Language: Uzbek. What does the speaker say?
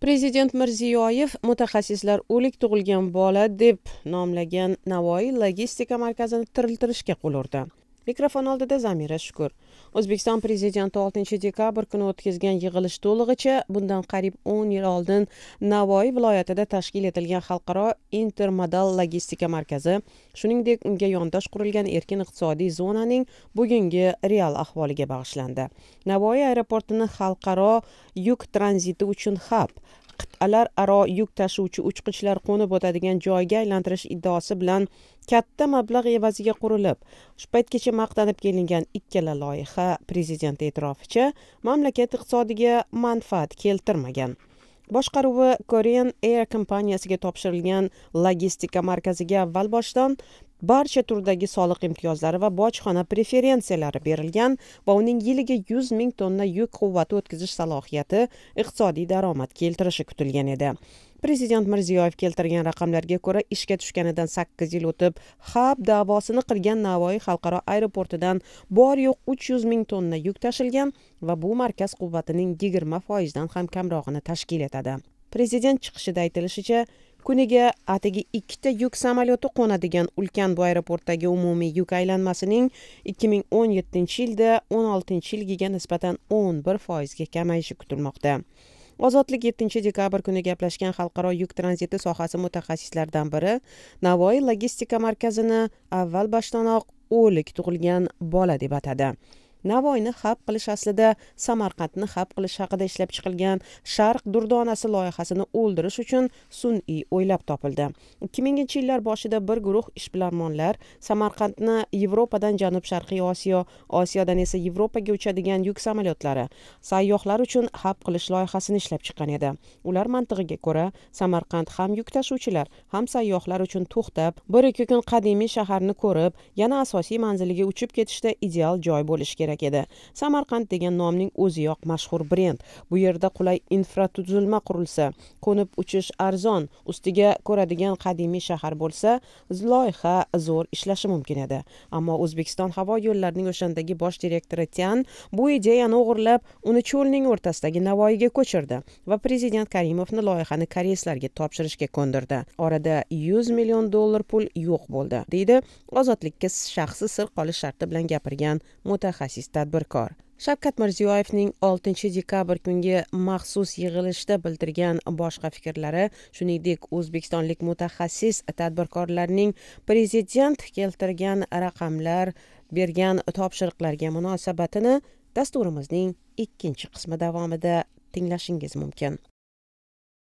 prezident mirziyoyev mutaxassislar o'lik tug'ilgan bola deb nomlagan navoiy logistika markazini tiriltirishga qo'l urdi. Mikrofon oldida zamira shukur o'zbekiston prezidenti 6 dekabr kuni o'tkazgan yig'ilish to'lig'icha bundan qariyb 10 yil oldin navoiy viloyatida tashkil etilgan xalqaro intermodal logistika markazi shuningdek unga yondosh qurilgan erkin iqtisodiy zonaning bugungi real ahvoliga bag'ishlandi. Navoiy aeroportini xalqaro yuk tranziti uchun hab qit'alararo yuk tashuvchi uchqichlar qo'nib o'tadigan joyga aylantirish iddaosi bilan katta mablag' evaziga qurilib shu paytgacha maqtanib kelingan ikkala loyiha prezident e'tiroficha mamlakat iqtisodiga manfaat keltirmagan. Boshqaruvi korean air kompaniyasiga topshirilgan logistika markaziga avval boshdan barcha turdagi soliq imtiyozlari va bojxona preferensiyalari berilgan va uning yiliga yuz ming tonna yuk quvvati o'tkazish salohiyati iqtisodiy daromad keltirishi kutilgan edi. Prezident mirziyoyev keltirgan raqamlarga ko'ra ishga tushganidan sakkiz yil o'tib hab davosini qilgan navoiy xalqaro aeroportidan bor yo'q uch yuz ming tonna yuk tashilgan va bu markaz quvvatining yigirma foizdan ham kamrog'ini tashkil etadi. Prezident chiqishida aytilishicha kuniga atigi ikkita yuk samolyoti qo'nadigan ulkan bu aeroportdagi umumiy yuk aylanmasining ikki ming o'n yettinchi yilda o'n oltinchi yilgiga nisbatan o'n bir foizga kamayishi kutilmoqda. Ozodlik yettinchi dekabr kuni gaplashgan xalqaro yuk tranziti sohasi mutaxassislaridan biri navoiy logistika markazini avval boshdanoq o'lik tug'ilgan bola deb atadi. Navoiyni hab qilish aslida samarqandni hab qilish haqida ishlab chiqilgan sharq durdonasi loyihasini o'ldirish uchun sun'iy o'ylab topildi. Ikki minginchi yillar boshida bir guruh ishbilarmonlar samarqandni yevropadan janub sharqiy osiyo osiyodan esa yevropaga uchadigan yuk samolyotlari sayyohlar uchun hab qilish loyihasini ishlab chiqqan edi. Ular mantig'iga ko'ra samarqand ham yuk tashuvchilar ham sayyohlar uchun to'xtab bir ikki kun qadimiy shaharni ko'rib yana asosiy manziliga uchib ketishda ideal joy bo'lishi kerak. Kerak edi. Samarqand degan nomning o'ziyoq mashhur brend. Bu yerda qulay infratuzilma qurilsa qo'nib uchish arzon ustiga ko'radigan qadimiy shahar bo'lsa loyiha zo'r ishlashi mumkin edi. Ammo o'zbekiston havo yo'llarining o'shandagi bosh direktori tian bu ideyani o'g'irlab uni cho'lning o'rtasidagi navoiyga ko'chirdi va prezident karimovni loyihani koreyslarga topshirishga ko'ndirdi. Orada yuz million dollar pul yo'q bo'ldi deydi ozodlikka shaxsi sir qolish sharti bilan gapirgan mutaxassis. Mutaxassis tadbirkor. Shavkat mirziyoyevning 6 dekabr kungi maxsus yig'ilishda bildirgan boshqa fikrlari shuningdek o'zbekistonlik mutaxassis tadbirkorlarning prezident keltirgan raqamlar bergan topshiriqlarga munosabatini dasturimizning ikkinchi qismi davomida tinglashingiz mumkin.